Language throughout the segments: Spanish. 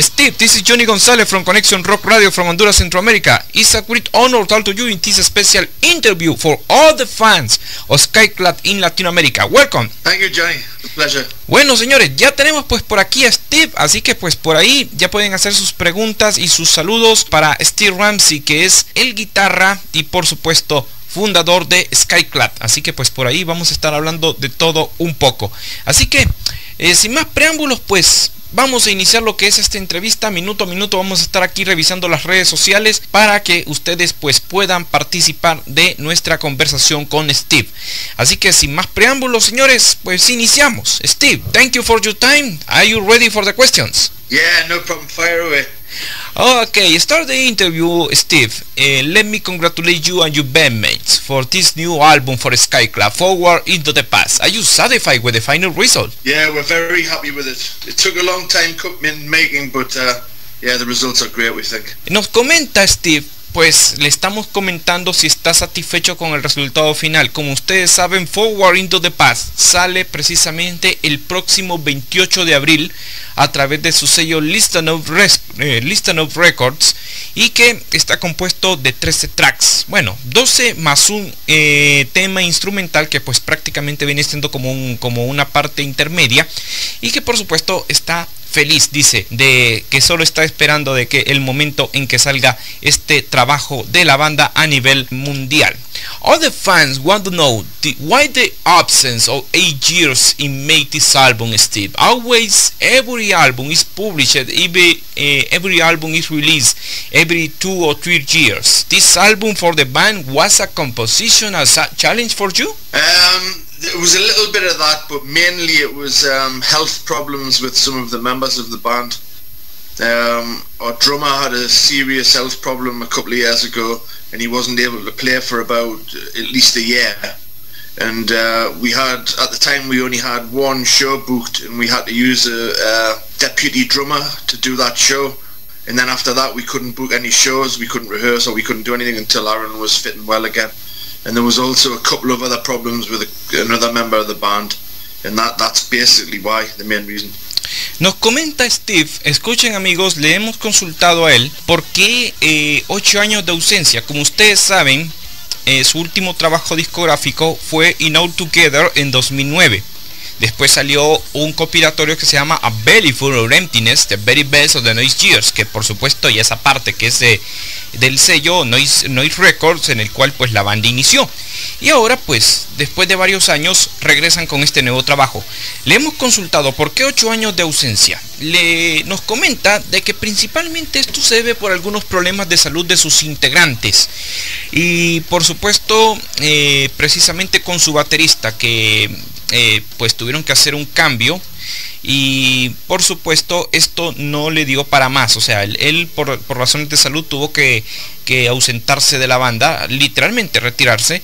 Steve, this is Johnny Gonzalez from Connection Rock Radio from Honduras, Central America. It's a great honor to talk to you in this special interview for all the fans of Skyclad in Latin America. Welcome. Thank you, Johnny. Pleasure. Bueno, señores, ya tenemos pues por aquí a Steve, así que pues por ahí ya pueden hacer sus preguntas y sus saludos para Steve Ramsey, que es el guitarra y por supuesto fundador de Skyclad. Así que pues por ahí vamos a estar hablando de todo un poco. Así que eh, sin más preámbulos, pues Vamos a iniciar lo que es esta entrevista minuto a minuto. Vamos a estar aquí revisando las redes sociales para que ustedes pues puedan participar de nuestra conversación con Steve. Así que sin más preámbulos, señores, pues iniciamos. Steve, thank you for your time. Are you ready for the questions? Yeah, no problem. Fire away. Okay, start the interview, Steve. Uh, let me congratulate you and your bandmates for this new album for Skyclad, Forward into the Past. Are you satisfied with the final result? Yeah, we're very happy with it. It took a long time in making, but uh, yeah, the results are great, we think. Nos comenta Steve pues le estamos comentando si está satisfecho con el resultado final. Como ustedes saben, Forward into the Past sale precisamente el próximo 28 de abril a través de su sello Listen of, eh, of Records y que está compuesto de 13 tracks. Bueno, 12 más un eh, tema instrumental que pues prácticamente viene siendo como, como una parte intermedia y que por supuesto está feliz, dice, de que solo está esperando de que el momento en que salga este trabajo de la banda a nivel mundial. All the fans want to know the, why the absence of eight years in make this album, Steve. Always, every album is published, every, uh, every album is released every two or three years. This album for the band was a composition as a challenge for you? Um, it was a little bit of that, but mainly it was um, health problems with some of the members of the band. Um, our drummer had a serious health problem a couple of years ago, and he wasn't able to play for about at least a year. And uh, we had, at the time, we only had one show booked, and we had to use a, a deputy drummer to do that show. And then after that, we couldn't book any shows, we couldn't rehearse, or we couldn't do anything until Aaron was fitting well again. And there was also a couple of other problems with a, another member of the band and that that's basically why the main reason Nos comenta Steve, escuchen amigos, le hemos consultado a él por qué eh, 8 años de ausencia. Como ustedes saben, eh, su último trabajo discográfico fue In All Together en 2009. Después salió un compilatorio que se llama A Belly Full of Emptiness, The Very Best of the Noise Years, que por supuesto y esa parte que es de, del sello Noise, Noise Records en el cual pues la banda inició. Y ahora pues después de varios años regresan con este nuevo trabajo. Le hemos consultado por qué 8 años de ausencia. Le, nos comenta de que principalmente esto se debe por algunos problemas de salud de sus integrantes. Y por supuesto eh, precisamente con su baterista que eh, pues tuvieron que hacer un cambio y por supuesto esto no le dio para más. O sea él, por, razones de salud tuvo que, ausentarse de la banda literalmente retirarse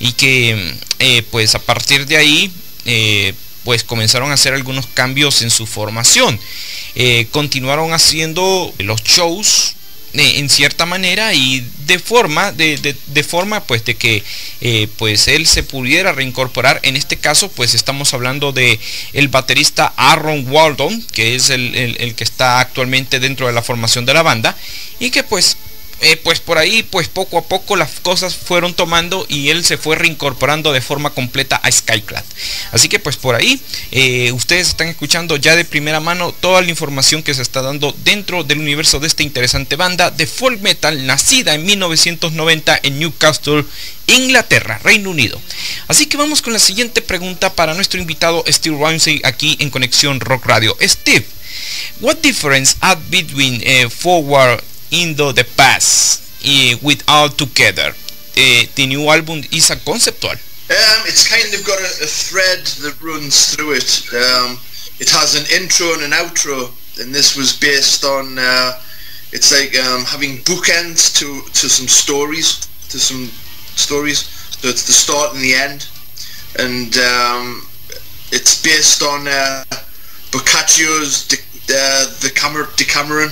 y que eh, pues a partir de ahí eh, pues comenzaron a hacer algunos cambios en su formación. Continuaron haciendo los shows en cierta manera y de forma de, de, forma pues de que eh, pues él se pudiera reincorporar. En este caso pues estamos hablando de el baterista Aaron Waldon que es el, el que está actualmente dentro de la formación de la banda y que pues eh, pues por ahí pues poco a poco las cosas fueron tomando y él se fue reincorporando de forma completa a Skyclad. Así que pues por ahí eh, ustedes están escuchando ya de primera mano toda la información que se está dando dentro del universo de esta interesante banda de folk metal nacida en 1990 en Newcastle, Inglaterra, Reino Unido. Así que vamos con la siguiente pregunta para nuestro invitado Steve Ramsey aquí en Conexión Rock Radio. Steve, what difference are between uh, forward into the past with all together. Uh, the new album is a conceptual. Um, it's kind of got a, a, thread that runs through it. Um, it has an intro and an outro, and this was based on. Uh, it's like um, having bookends to to some stories, to some stories. So it's the start and the end, and um, it's based on uh, Boccaccio's De, uh, the Camera Decameron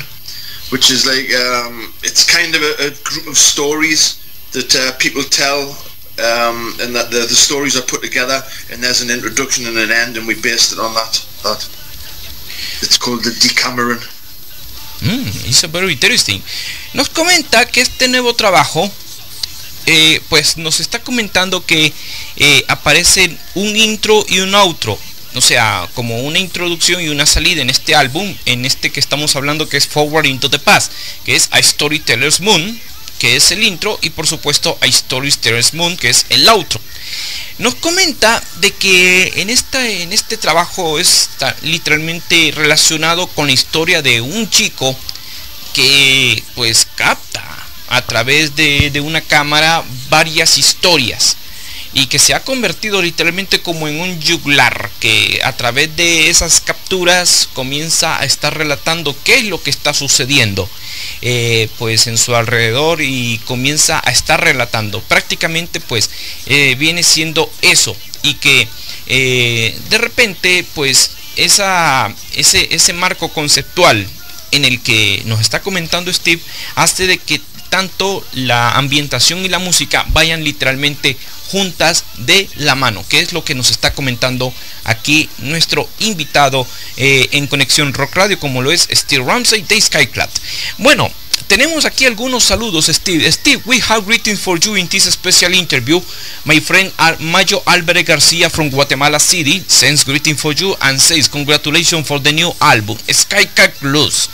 which is like um, it's kind of a, a, group of stories that uh, people tell, um, and that the, the stories are put together, and there's an introduction and an end, and we based it on that. That it's called the Decameron. Mm, it's very interesting. Nos comenta que este nuevo trabajo eh, pues nos está comentando que eh, aparece un intro y un outro o sea, como una introducción y una salida en este álbum, en este que estamos hablando que es Forward into the Past, que es A Storyteller's Moon, que es el intro, y por supuesto A Storyteller's Moon, que es el outro. Nos comenta de que en, esta, en este trabajo está literalmente relacionado con la historia de un chico que pues capta a través de, de una cámara varias historias y que se ha convertido literalmente como en un juglar que a través de esas capturas comienza a estar relatando qué es lo que está sucediendo eh, pues en su alrededor y comienza a estar relatando. Prácticamente pues eh, viene siendo eso y que eh, de repente pues esa, ese, ese marco conceptual en el que nos está comentando Steve hace de que tanto la ambientación y la música vayan literalmente juntas de la mano, que es lo que nos está comentando aquí nuestro invitado eh, en Conexión Rock Radio, como lo es Steve Ramsey de Skyclad. Bueno, tenemos aquí algunos saludos, Steve. Steve, we have greetings for you in this special interview. My friend Mayo Álvarez Garcia from Guatemala City sends greeting for you and says congratulations for the new album, Skycat Rules.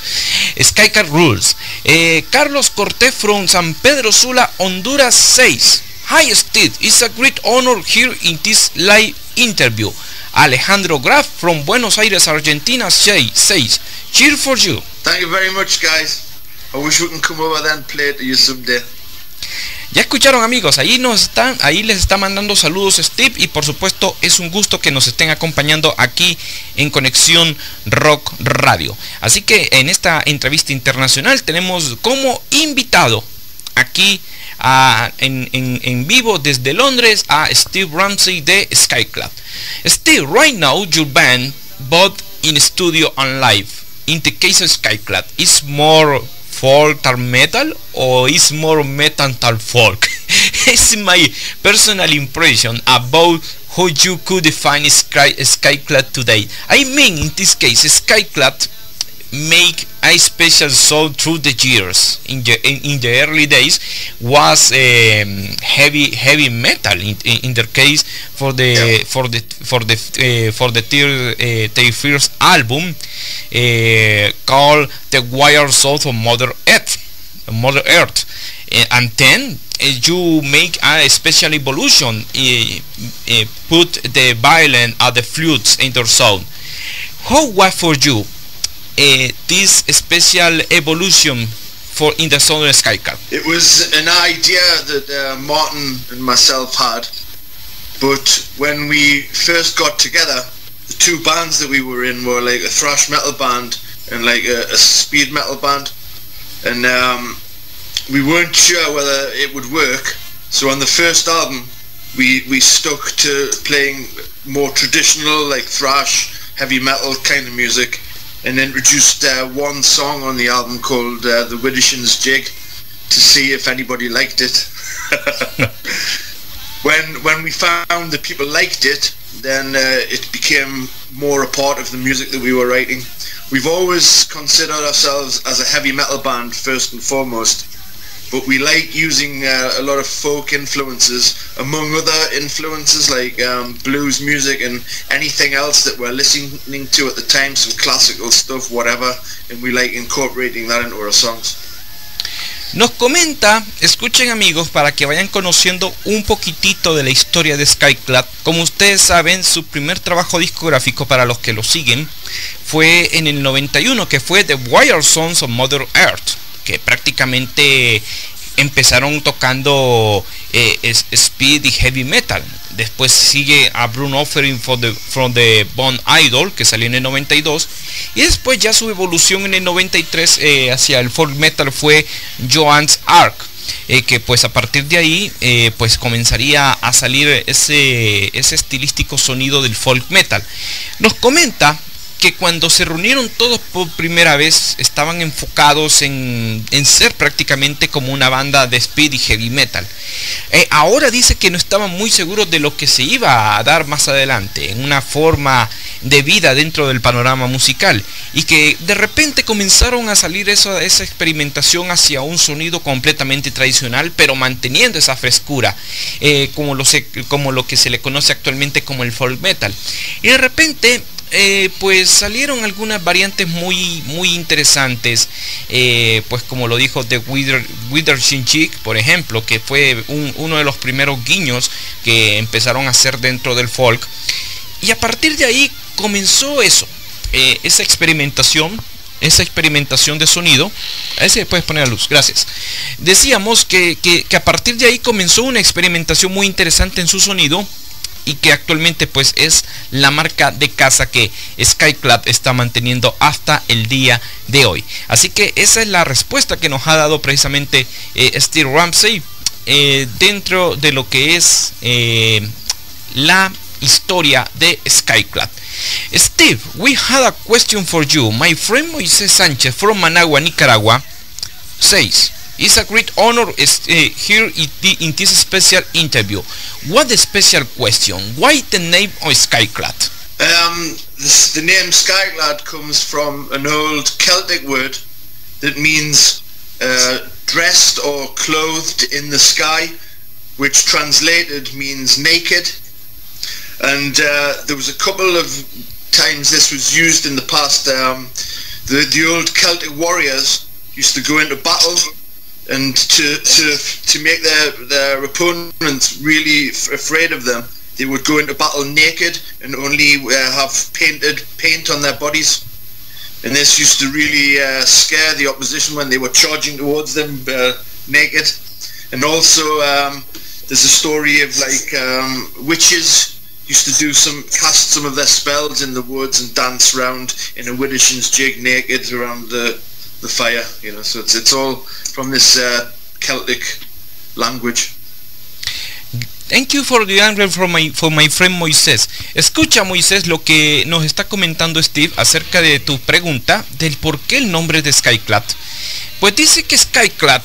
Skycat Rules. Eh, Carlos Cortés from San Pedro Sula, Honduras 6. Hi Steve, it's a great honor here in this live interview. Alejandro Graf from Buenos Aires, Argentina says, cheer for you. Thank you very much guys. I wish we can come over there and. Ya escucharon amigos, ahí nos están, ahí les está mandando saludos Steve y por supuesto es un gusto que nos estén acompañando aquí en Conexión Rock Radio. Así que en esta entrevista internacional tenemos como invitado aquí en, en, en, vivo desde Londres a Steve Ramsey de Skyclub. Steve, right now your band, both in studio and live, in the case of Skyclub, is more folk or metal or is more metal than folk? it's my personal impression about how you could define Sky, Skyclad today. I mean, in this case, Skyclad make a special sound through the years. In the in, in the early days was um, heavy heavy metal. In, in, their case, for the yeah. for the for the uh, for the their, uh, their first album uh, called "The Wild Soul of Mother Earth," Mother Earth, and then you make a special evolution. put the violin and the flutes in their sound. How was for you? Uh, this special evolution for in the Southern Sky Cup? It was an idea that uh, Martin and myself had, but when we first got together, the two bands that we were in were like a thrash metal band and like a, a speed metal band, and um, we weren't sure whether it would work. So on the first album, we we stuck to playing more traditional like thrash, heavy metal kind of music and introduced uh, one song on the album called uh, The Widdershins Jig to see if anybody liked it. when when we found that people liked it, then uh, it became more a part of the music that we were writing. We've always considered ourselves as a heavy metal band first and foremost, but we like using uh, a lot of folk influences, among other influences like um, blues music and anything else that we're listening to at the time, some classical stuff, whatever, and we like incorporating that into our songs. Nos comenta, escuchen amigos, para que vayan conociendo un poquitito de la historia de Skyclad. Como ustedes saben, su primer trabajo discográfico para los que lo siguen fue en el 91, que fue The Wild Sons of Mother Earth que prácticamente empezaron tocando eh, speed y heavy metal. Después sigue a Bruno Offering from the, from the Bond Idol, que salió en el 92. Y después ya su evolución en el 93 eh, hacia el folk metal fue Joan's Ark. Eh, que pues a partir de ahí pues comenzaría a salir ese, ese estilístico sonido del folk metal. Nos comenta que cuando se reunieron todos por primera vez estaban enfocados en, ser prácticamente como una banda de speed y heavy metal. Eh, ahora dice que no estaban muy seguros de lo que se iba a dar más adelante, en una forma de vida dentro del panorama musical, y que de repente comenzaron a salir esa experimentación hacia un sonido completamente tradicional, pero manteniendo esa frescura, eh, como, lo como lo que se le conoce actualmente como el folk metal. Y de repente eh, pues salieron algunas variantes muy muy interesantes eh, pues como lo dijo The Wither, Wither por ejemplo que fue uno de los primeros guiños que empezaron a hacer dentro del folk y a partir de ahí comenzó eso eh, esa experimentación esa experimentación de sonido. Ese puedes poner a luz, gracias. Decíamos que, que, a partir de ahí comenzó una experimentación muy interesante en su sonido y que actualmente pues es la marca de casa que Skyclad está manteniendo hasta el día de hoy. Así que esa es la respuesta que nos ha dado precisamente eh, Steve Ramsey eh, dentro de lo que es eh, la historia de Skyclad. Steve, we had a question for you. My friend Moisés Sánchez from Managua, Nicaragua says It's a great honor uh, here in this special interview. What the special question? Why the name of Skyclad? Um, the, the name Skyclad comes from an old Celtic word that means uh, dressed or clothed in the sky, which translated means naked. And uh, there was a couple of times this was used in the past. Um, the, the old Celtic warriors used to go into battle and to to to make their their opponents really afraid of them, they would go into battle naked and only uh, have painted paint on their bodies. And this used to really uh, scare the opposition when they were charging towards them uh, naked. And also, um, there's a story of like um, witches used to do some cast some of their spells in the woods and dance around in a widdershins jig naked around the the fire. You know, so it's it's all from this uh, Celtic language. Thank you for the answer for my, for my friend Moisés. Escucha Moisés lo que nos está comentando Steve acerca de tu pregunta del por qué el nombre de Skyclad. Pues dice que Skyclad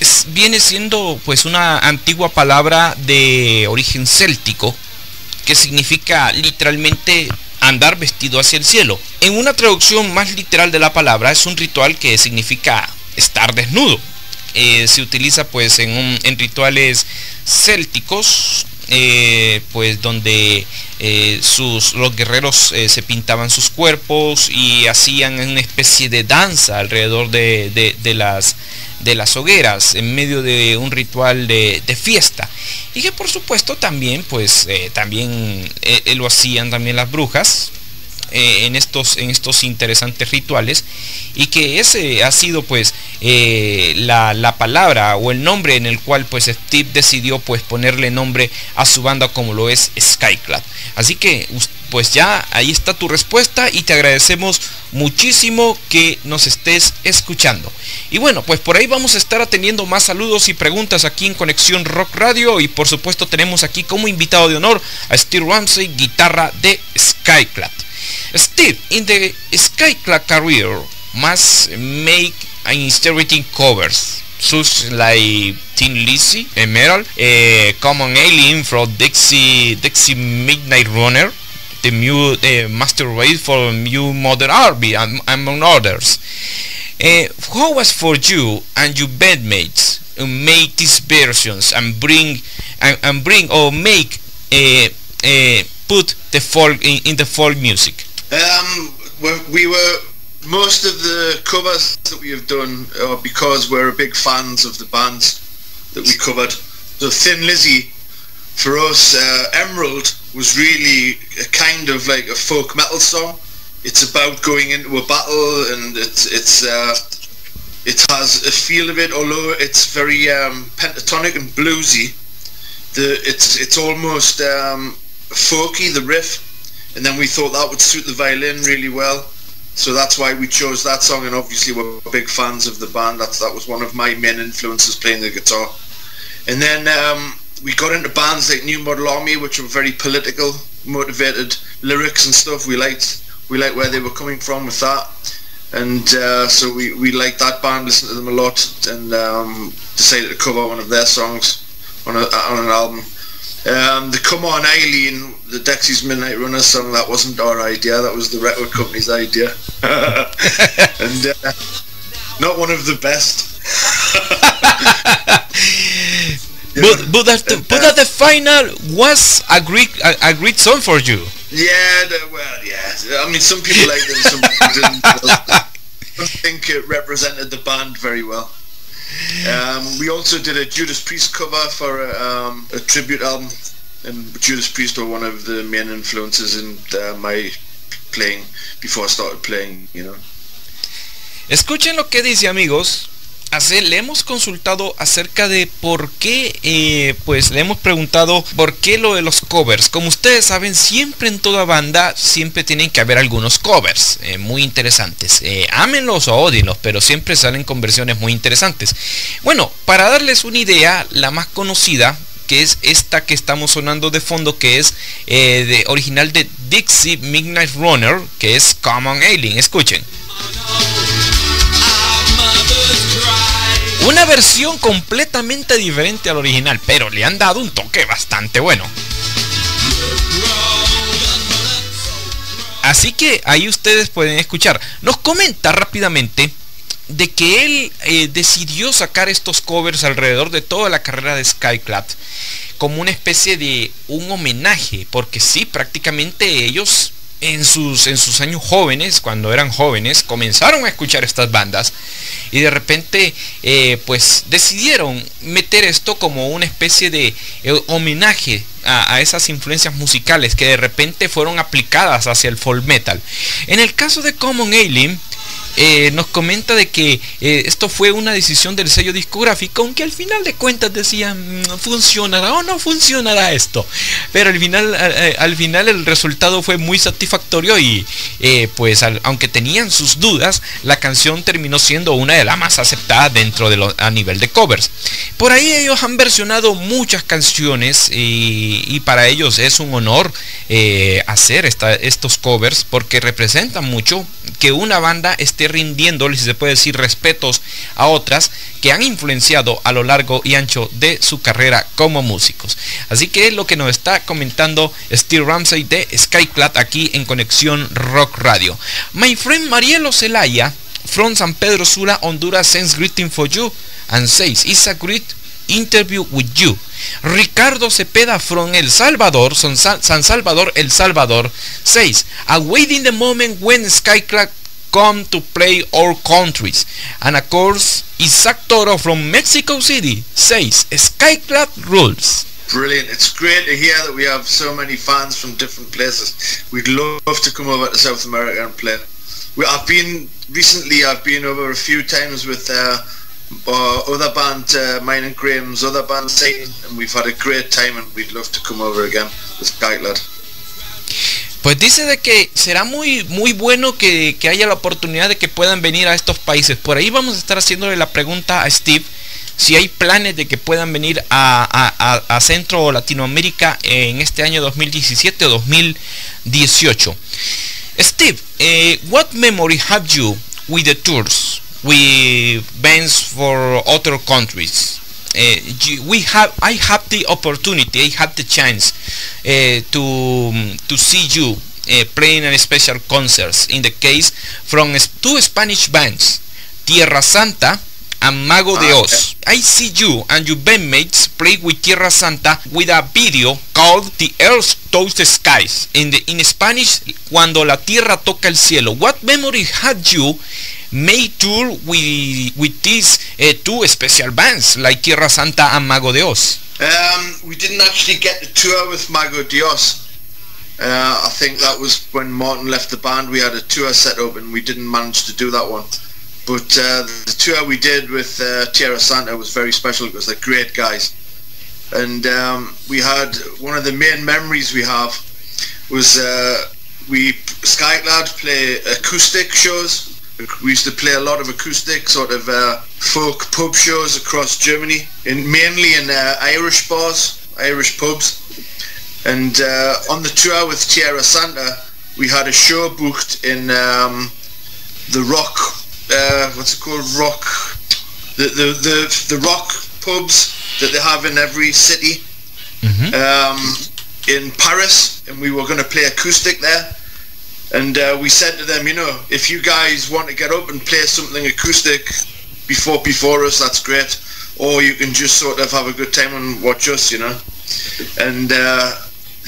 es, viene siendo pues una antigua palabra de origen céltico que significa literalmente andar vestido hacia el cielo. En una traducción más literal de la palabra es un ritual que significa estar desnudo. Eh, se utiliza pues en, en rituales célticos eh, pues donde eh, sus, los guerreros se pintaban sus cuerpos y hacían una especie de danza alrededor de, de, las, de las hogueras en medio de un ritual de, fiesta. Y que por supuesto también pues también lo hacían también las brujas eh, en, estos, en estos interesantes rituales y que ese ha sido pues eh, la, la, palabra o el nombre en el cual pues Steve decidió pues ponerle nombre a su banda como lo es Skyclad. Así que pues ya ahí está tu respuesta y te agradecemos muchísimo que nos estés escuchando. Y bueno, pues por ahí vamos a estar atendiendo más saludos y preguntas aquí en Conexión Rock Radio y por supuesto tenemos aquí como invitado de honor a Steve Ramsey, guitarra de Skyclad. Steve, in the Skyclad career, must make installating covers such like Tin Lizzy, Emerald, uh, Common Alien from Dixie, Dixie Midnight Runner, the new uh, master race for new modern and, among others. Uh, how was for you and your bandmates to make these versions and bring and, and bring or make uh, uh, put the folk in, in the folk music? Um, we were most of the covers that we have done are because we're big fans of the bands that we covered. So Thin Lizzy, for us, uh, Emerald was really a kind of like a folk metal song. It's about going into a battle, and it's it's uh, it has a feel of it. Although it's very um, pentatonic and bluesy, the it's it's almost um, folky the riff and then we thought that would suit the violin really well. So that's why we chose that song, and obviously we're big fans of the band. That's that was one of my main influences playing the guitar. And then um, we got into bands like New Model Army, which were very political, motivated lyrics and stuff. We liked we liked where they were coming from with that. And uh, so we, we liked that band, listened to them a lot, and um, decided to cover one of their songs on, a, on an album. Um, the Come On Eileen, the Dexys Midnight Runner song, that wasn't our idea, that was the record company's idea. and uh, not one of the best. but but, that, the, but that the final was a great a, a great song for you. Yeah, well, yeah. I mean, some people like them, some people didn't. I don't think it represented the band very well. Um, we also did a Judas Priest cover for a, um, a tribute album, and Judas Priest were one of the main influences in uh, my playing before I started playing, you know. Escuchen lo que dice, amigos. Le hemos consultado acerca de por qué, eh, pues le hemos preguntado por qué lo de los covers. Como ustedes saben, siempre en toda banda siempre tienen que haber algunos covers eh, muy interesantes. Eh, ámenlos o odienlos, pero siempre salen con versiones muy interesantes. Bueno, para darles una idea, la más conocida que es esta que estamos sonando de fondo, que es de, original de Dixie Midnight Runner, que es Common Alien. Escuchen. Una versión completamente diferente al original, pero le han dado un toque bastante bueno. Así que ahí ustedes pueden escuchar. Nos comenta rápidamente de que él eh, decidió sacar estos covers alrededor de toda la carrera de Skyclad como una especie de un homenaje, porque sí, prácticamente ellos en sus, en sus años jóvenes, cuando eran jóvenes, comenzaron a escuchar estas bandas y de repente eh, pues decidieron meter esto como una especie de eh, homenaje a, a, esas influencias musicales que de repente fueron aplicadas hacia el folk metal. En el caso de Common Alien, eh, nos comenta de que eh, esto fue una decisión del sello discográfico, aunque al final de cuentas decían mm, funcionará o no funcionará esto. Pero al final, eh, al final el resultado fue muy satisfactorio y pues aunque tenían sus dudas, la canción terminó siendo una de las más aceptadas dentro de lo, a nivel de covers. Por ahí ellos han versionado muchas canciones y, para ellos es un honor hacer estos covers porque representan mucho que una banda esté rindiéndole, si se puede decir, respetos a otras que han influenciado a lo largo y ancho de su carrera como músicos. Así que es lo que nos está comentando Steve Ramsey de Skyclad aquí en Conexión Rock Radio. My friend Marielo Celaya from San Pedro Sula, Honduras sends greeting for you and says it's a great interview with you. Ricardo Cepeda from El Salvador, San Salvador, El Salvador, says, awaiting the moment when Skyclad come to play our countries. And of course, Isaac Toro from Mexico City says Skyclad rules. Brilliant. It's great to hear that we have so many fans from different places. We'd love to come over to South America and play. We, I've been recently. I've been over a few times with uh, uh, other band, uh, mine and Graham's other band, Satan, and we've had a great time. And we'd love to come over again with Skyclad. Pues dice de que será muy, muy bueno que, haya la oportunidad de que puedan venir a estos países. Por ahí vamos a estar haciéndole la pregunta a Steve si hay planes de que puedan venir a, Centro o Latinoamérica en este año 2017 o 2018. Steve, eh, what memory have you with the tours, with bands for other countries? Uh, we have I have the opportunity I have the chance uh, to to see you uh, playing in special concerts in the case from two Spanish bands Tierra Santa and Mago de ah, Oz. I see you and your bandmates play with Tierra Santa with a video called The Earth Touch the Skies. In the in Spanish, cuando la tierra toca el cielo. What memory had you made tour with with these uh, two special bands like Tierra Santa and Mago de Oz? Um, we didn't actually get to tour with Mago de Oz. Uh, I think that was when Martin left the band. We had a tour set up and we didn't manage to do that one. But uh, the tour we did with uh, Tierra Santa was very special because they're great guys. And um, we had one of the main memories we have was uh, we Skyclad play acoustic shows. We used to play a lot of acoustic sort of uh, folk pub shows across Germany, in mainly in uh, Irish bars, Irish pubs. And uh, on the tour with Tierra Santa, we had a show booked in um, the Rock. Uh, what's it called? Rock. The, the the the Rock pubs that they have in every city. Um, in Paris, and we were going to play acoustic there. And uh, we said to them, you know, if you guys want to get up and play something acoustic before before us, that's great. Or you can just sort of have a good time and watch us, you know. And uh,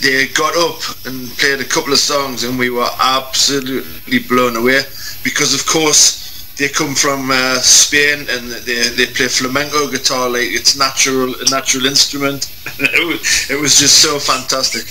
they got up and played a couple of songs, and we were absolutely blown away because, of course, they come from uh, Spain and they, they play flamenco guitar like it's natural a natural instrument. it, was, it was just so fantastic.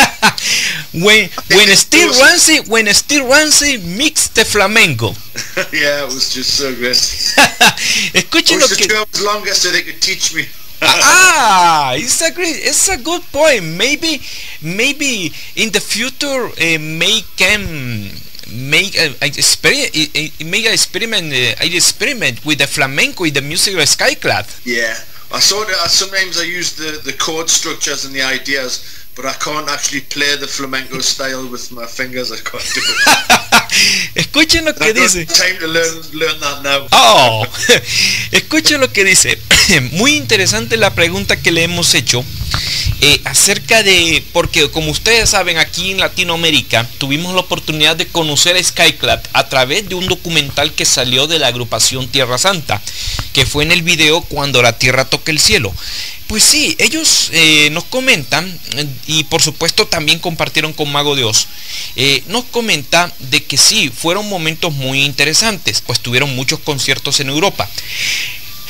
when when Steve Ramsey when Steve Ramsey mixed the flamenco. yeah, it was just so great. Escuchen I lo wish the que was longer so they could teach me. ah, it's a great, it's a good point. Maybe, maybe in the future, uh, may can make a, a experiment, make an experiment, uh, an experiment with the flamenco in the music of Skyclad. Yeah, I saw I, sometimes I use the the chord structures and the ideas, but I can't actually play the flamenco style with my fingers. I can't do it. Escuchen lo que dice. time to learn learn that now. Oh, escuchen lo que dice. Muy interesante la pregunta que le hemos hecho eh, acerca de, porque como ustedes saben, aquí en Latinoamérica tuvimos la oportunidad de conocer a Skyclad a través de un documental que salió de la agrupación Tierra Santa, que fue en el video Cuando la Tierra toca el cielo. Pues sí, ellos eh, nos comentan, eh, y por supuesto también compartieron con Mago Dios, nos comenta de que sí, fueron momentos muy interesantes, pues tuvieron muchos conciertos en Europa.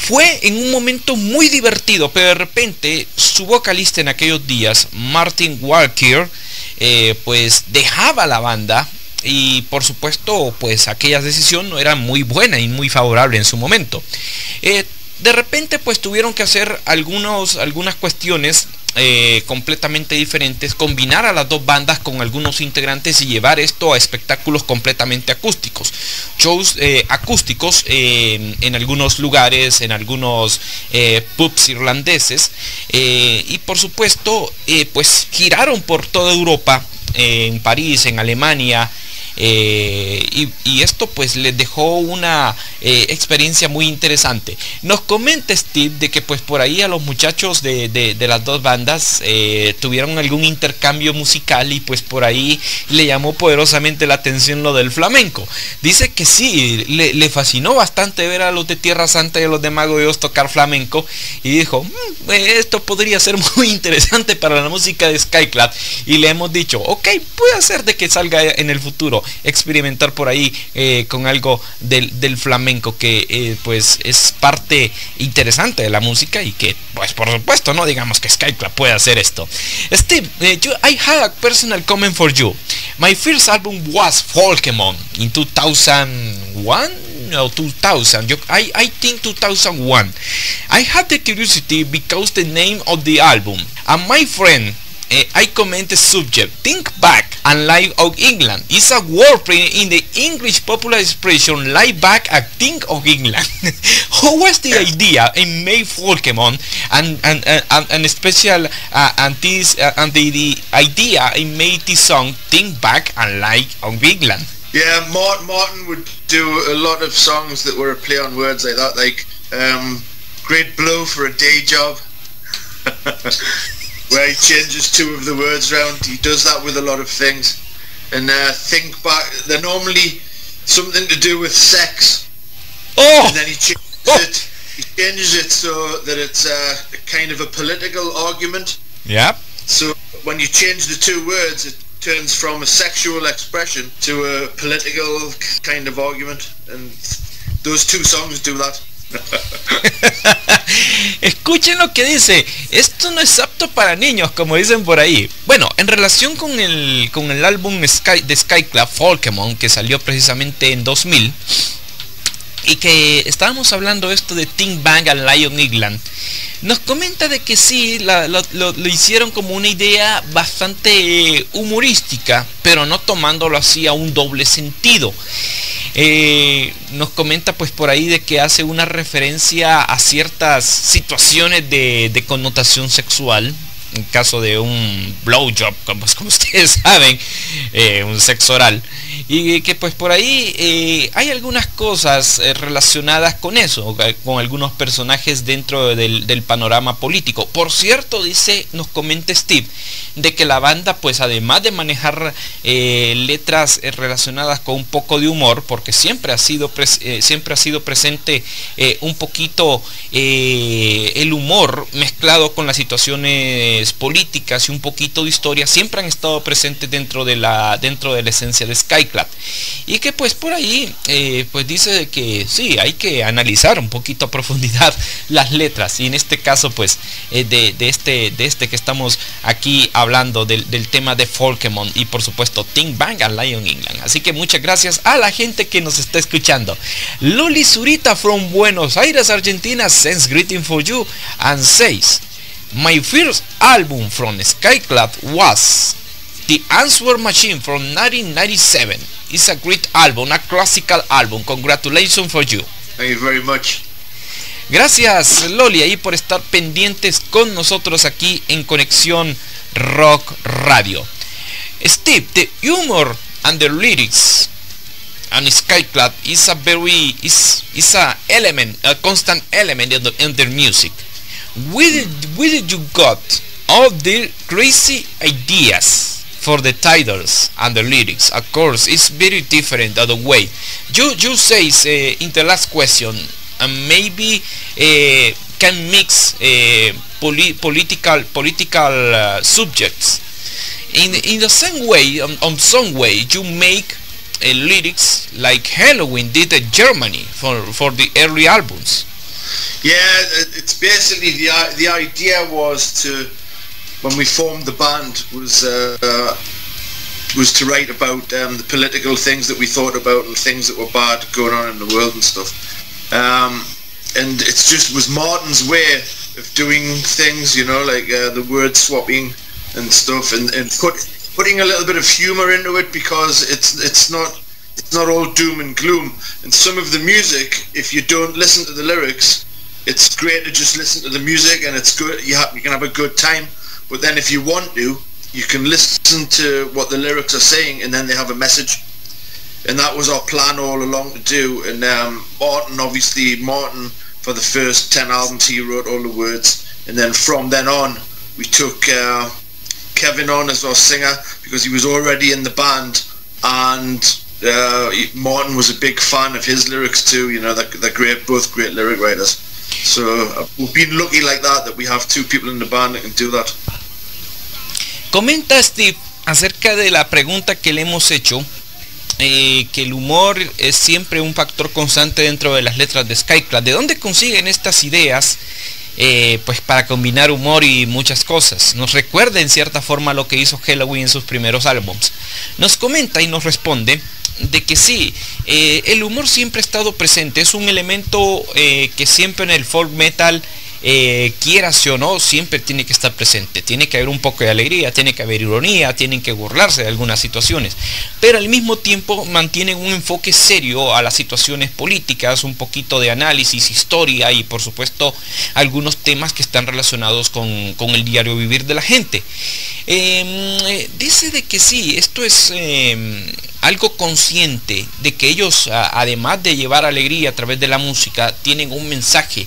Fue en un momento muy divertido, pero de repente su vocalista en aquellos días, Martin Walker, eh, pues dejaba la banda y por supuesto pues aquella decisión no era muy buena y muy favorable en su momento. Eh, de repente pues tuvieron que hacer algunos, algunas cuestiones eh, completamente diferentes, combinar a las dos bandas con algunos integrantes y llevar esto a espectáculos completamente acústicos. Shows eh, acústicos eh, en algunos lugares, en algunos pubs irlandeses y por supuesto pues giraron por toda Europa, en París, en Alemania, eh, y, esto pues les dejó una eh, experiencia muy interesante. Nos comenta Steve de que pues por ahí a los muchachos de, de- las dos bandas eh, tuvieron algún intercambio musical y pues por ahí le llamó poderosamente la atención lo del flamenco. Dice que sí, le, fascinó bastante ver a los de Tierra Santa y a los de Mago Dios tocar flamenco y dijo, "Mm, esto podría ser muy interesante para la música de Skyclad y le hemos dicho, ok, puede ser de que salga en el futuro experimentar por ahí eh, con algo del, flamenco que eh, pues es parte interesante de la música y que pues por supuesto no digamos que Skyclad puede hacer esto. Steve, eh, I had a personal comment for you. My first album was Folkemon in 2001 no 2000 You- I, I think 2001 I had the curiosity because the name of the album and my friend eh, I comment the subject. Think back and live of England It's a word in the English popular expression live back and think of England. How was the idea in May Folkemon and and, and, and, and special uh, and this uh, and the, the idea in made this song think back and live of England Yeah, Martin Martin would do a lot of songs that were a play on words like that, like um, "Great Blow for a Day Job," where he changes two of the words around. He does that with a lot of things, and uh, think back. They're normally something to do with sex, oh and then he changes Oh. it. He changes it so that it's uh, kind of a political argument. yeah So when you change the two words, it turns from a sexual expression to a political kind of argument, and those two songs do that. Escuchen lo que dice. Esto no es apto para niños, como dicen por ahí. Bueno, en relación con el, con el álbum de Skyclub, Folkemon, que salió precisamente en 2000, y que estábamos hablando esto de Think Bang and Lion England, nos comenta de que sí, lo, hicieron como una idea bastante humorística, pero no tomándolo así a un doble sentido. Eh, nos comenta pues por ahí de que hace una referencia a ciertas situaciones de, de connotación sexual en caso de un blowjob, como, como ustedes saben, eh, un sexo oral. Y que pues por ahí eh, hay algunas cosas eh, relacionadas con eso, con algunos personajes dentro del, del, panorama político. Por cierto, dice, nos comenta Steve, de que la banda pues además de manejar letras relacionadas con un poco de humor, porque siempre ha sido, siempre ha sido presente un poquito el humor mezclado con las situaciones políticas y un poquito de historia, siempre han estado presentes dentro de la, dentro de la esencia de Skyclad. Y que pues por ahí eh, pues dice que sí, hay que analizar un poquito a profundidad las letras. Y en este caso pues eh, de, este, de este que estamos aquí hablando del, tema de Pokémon y por supuesto Think Bang a Lion England. Así que muchas gracias a la gente que nos está escuchando. Loli Zurita from Buenos Aires, Argentina, sends greeting for you and says, My first album from Skyclad was The Answer Machine from 1997. It's a great album, a classical album. Congratulations for you. Thank you very much. Gracias Loli ahí por estar pendientes con nosotros aquí en Conexión Rock Radio. Steve, the humor and the lyrics and Skyclad is a very is is a element, a constant element in, the, in their music. Where did, where did you got all the crazy ideas for the titles and the lyrics? Of course, it's very different the way. You you say uh, in the last question, and uh, maybe uh, can mix uh, poli political political uh, subjects. In in the same way, on, on some way, you make uh, lyrics like Halloween did in Germany for for the early albums. Yeah, it's basically the the idea was to when we formed the band was uh, was to write about um, the political things that we thought about and things that were bad going on in the world and stuff. Um, and it's just was Martin's way of doing things, you know, like uh, the word swapping and stuff, and, and put putting a little bit of humor into it because it's it's not it's not all doom and gloom. And some of the music, if you don't listen to the lyrics, it's great to just listen to the music and it's good. You, you can have a good time. But then if you want to, you can listen to what the lyrics are saying and then they have a message. And that was our plan all along to do. And um, Martin, obviously, Martin, for the first 10 albums, he wrote all the words. And then from then on, we took uh, Kevin on as our singer because he was already in the band. And uh, Martin was a big fan of his lyrics too. You know, they're, they're great, both great lyric writers. So uh, we've been lucky like that that we have two people in the band that can do that. Comenta Steve acerca de la pregunta que le hemos hecho, eh, que el humor es siempre un factor constante dentro de las letras de Skyclad. ¿De dónde consiguen estas ideas? Eh, pues para combinar humor y muchas cosas. Nos recuerda en cierta forma lo que hizo Halloween en sus primeros álbums. Nos comenta y nos responde de que sí, eh, el humor siempre ha estado presente, es un elemento que siempre en el folk metal eh, quieras o no, siempre tiene que estar presente. Tiene que haber un poco de alegría, tiene que haber ironía, tienen que burlarse de algunas situaciones. Pero al mismo tiempo mantienen un enfoque serio a las situaciones políticas, un poquito de análisis, historia y por supuesto algunos temas que están relacionados con, el diario vivir de la gente. Em, eh, dice de que sí, esto es em, algo consciente de que ellos, además de llevar alegría a través de la música, tienen un mensaje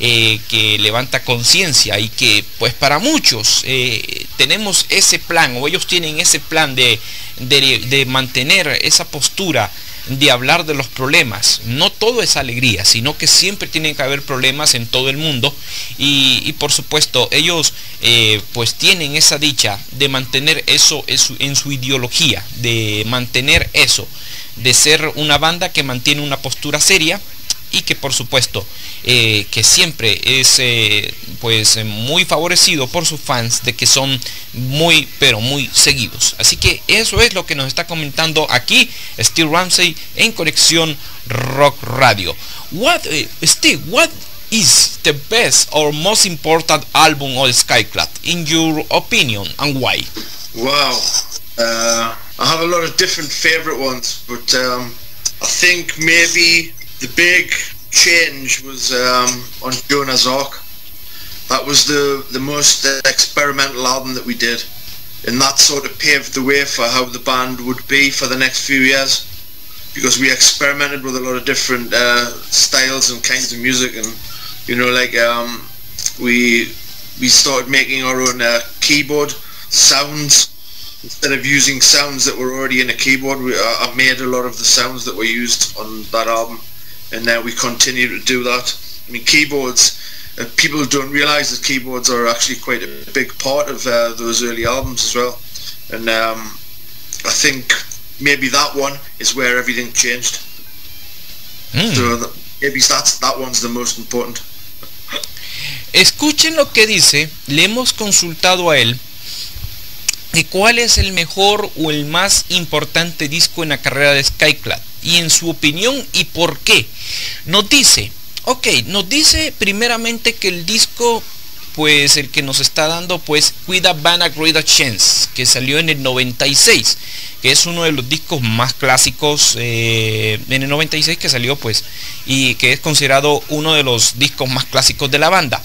eh, que levanta conciencia y que pues para muchos eh, tenemos ese plan o ellos tienen ese plan de, de mantener esa postura de hablar de los problemas. No todo es alegría, sino que siempre tienen que haber problemas en todo el mundo. Y, por supuesto, ellos eh, pues tienen esa dicha de mantener eso en su, en su ideología, de mantener eso, de ser una banda que mantiene una postura seria y que por supuesto eh, que siempre es eh, pues muy favorecido por sus fans de que son muy pero muy seguidos. Así que eso es lo que nos está comentando aquí Steve Ramsey en conexión rock radio. What Steve what is the best or most important album of Skyclad in your opinion and why wow. Uh, I have a lot of different favorite ones but um, I think maybe the big change was um, on Jonas Ark. that was the the most experimental album that we did, and that sort of paved the way for how the band would be for the next few years, because we experimented with a lot of different uh, styles and kinds of music, and you know, like um, we we started making our own uh, keyboard sounds instead of using sounds that were already in a keyboard. We, uh, I made a lot of the sounds that were used on that album, and now we continue to do that. I mean, keyboards. Uh, people don't realize that keyboards are actually quite a big part of uh, those early albums as well, and um, I think maybe that one is where everything changed. Mm. So that, maybe that's that one's the most important. Escuchen lo que dice, le hemos consultado a él de cuál es el mejor o el más importante disco en la carrera de Skyclad y en su opinión y por qué. Nos dice, ok, nos dice primeramente que el disco pues el que nos está dando pues Cuida Bana Greater Chance que salió en el 96 que es uno de los discos más clásicos eh, en el 96 que salió pues y que es considerado uno de los discos más clásicos de la banda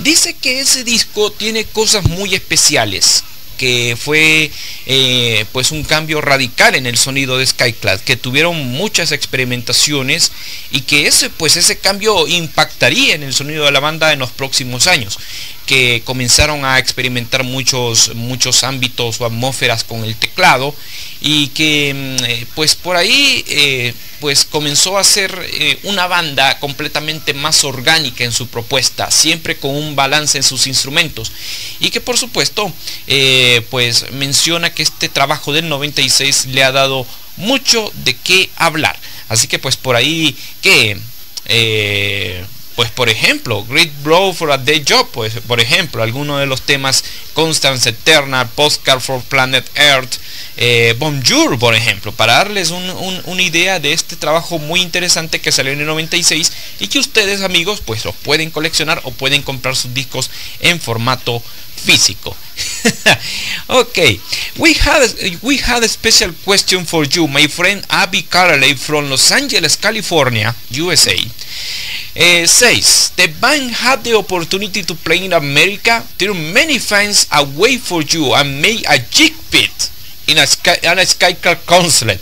dice que ese disco tiene cosas muy especiales que fue eh, pues un cambio radical en el sonido de Skyclad, que tuvieron muchas experimentaciones y que ese pues ese cambio impactaría en el sonido de la banda en los próximos años, que comenzaron a experimentar muchos muchos ámbitos o atmósferas con el teclado y que mm, eh, pues por ahí eh, pues comenzó a ser eh, una banda completamente más orgánica en su propuesta, siempre con un balance en sus instrumentos. Y que por supuesto pues menciona que este trabajo del 96 le ha dado mucho de qué hablar, así que pues por ahí que pues por ejemplo, Great Blow for a Day Job, pues por ejemplo, algunos de los temas Constance Eternal, Postcard for Planet Earth, eh, Bonjour, por ejemplo, para darles un, un, una idea de este trabajo muy interesante que salió en el 96 y que ustedes amigos pues los pueden coleccionar o pueden comprar sus discos en formato físico. okay, we had a, we a special question for you, my friend Abby Carley from Los Angeles, California, USA. Uh, says the band had the opportunity to play in America. There many fans away for you and made a jig pit in a sky on a Skycar consulate.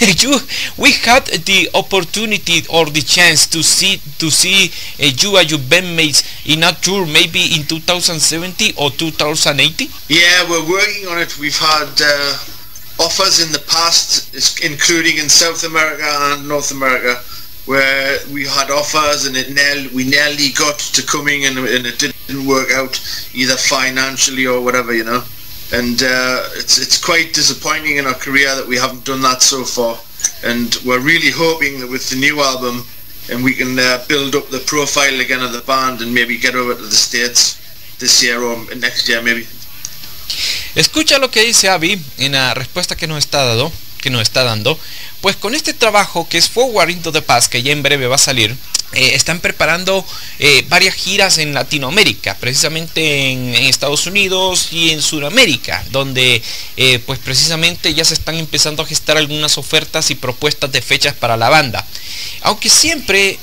you, we had the opportunity or the chance to see to see uh, you and your bandmates in a tour maybe in 2070 or 2080. Yeah, we're working on it. We've had uh, offers in the past, including in South America and North America, where we had offers and it nearly, we nearly got to coming and, and it didn't work out either financially or whatever, you know. And uh, it's it's quite disappointing in our career that we haven't done that so far. And we're really hoping that with the new album, and we can uh, build up the profile again of the band and maybe get over to the States this year or next year maybe. Escucha lo que dice Abby en la respuesta que nos está dado, que nos está dando. Pues con este trabajo que es Forward into the Past, que ya en breve va a salir, eh, están preparando eh, varias giras en Latinoamérica, precisamente en, Estados Unidos y en Sudamérica, donde eh, pues precisamente ya se están empezando a gestar algunas ofertas y propuestas de fechas para la banda. Aunque siempre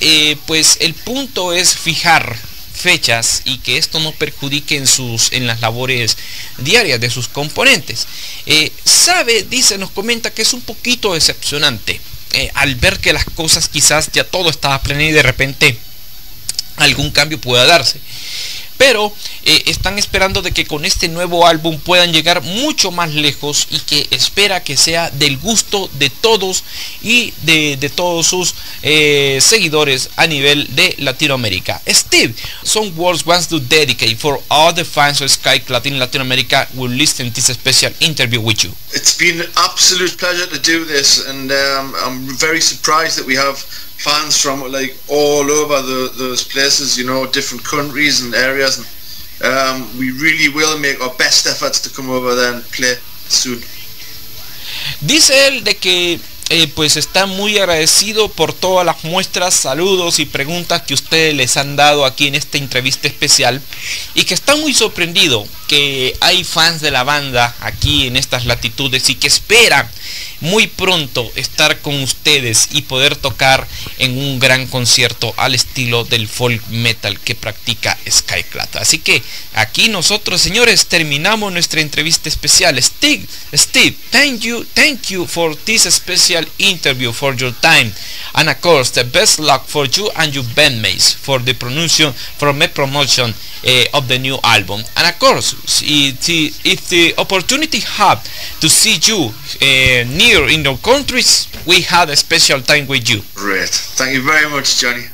pues el punto es fijar fechas y que esto no perjudique en sus en las labores diarias de sus componentes. Eh, sabe, dice, nos comenta que es un poquito decepcionante eh, al ver que las cosas quizás ya todo estaba planeado y de repente algún cambio pueda darse pero eh, están esperando de que con este nuevo álbum puedan llegar mucho más lejos y que espera que sea del gusto de todos y de, todos sus eh, seguidores a nivel de Latinoamérica. Steve, some words wants to dedicate for all the fans of Skyclad in Latin America will listen to this special interview with you. It's been an absolute pleasure to do this and um, I'm very surprised that we have fans from like all over the, those places, you know, different countries and areas. And, um, we really will make our best efforts to come over there and play soon. Dice él de que eh, pues está muy agradecido por todas las muestras, saludos y preguntas que ustedes les han dado aquí en esta entrevista especial y que está muy sorprendido que hay fans de la banda aquí en estas latitudes y que esperan muy pronto estar con ustedes y poder tocar en un gran concierto al estilo del folk metal que practica Skyclad. Así que aquí nosotros, señores, terminamos nuestra entrevista especial. Steve, Steve, thank you, thank you for this special interview for your time. And of course, the best luck for you and your bandmates for the pronunciation, for my promotion uh, of the new album. And of course, if the, if the opportunity have to see you near in your countries, we had a special time with you. Great. Thank you very much, Johnny.